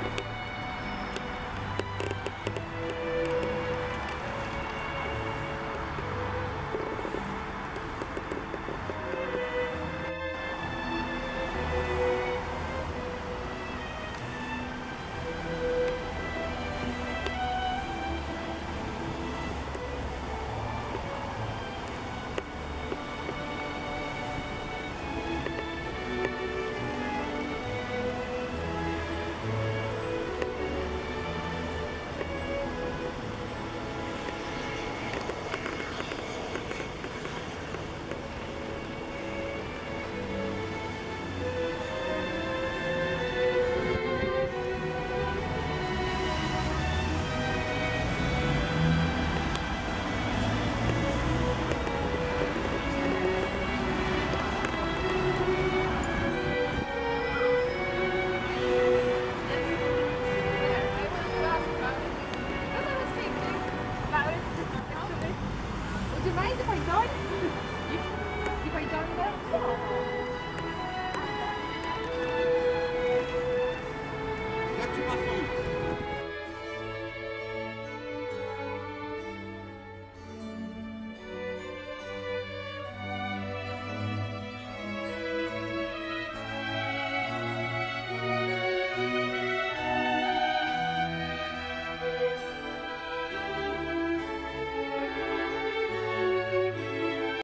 Bye. you mind if I join? if, if I don't.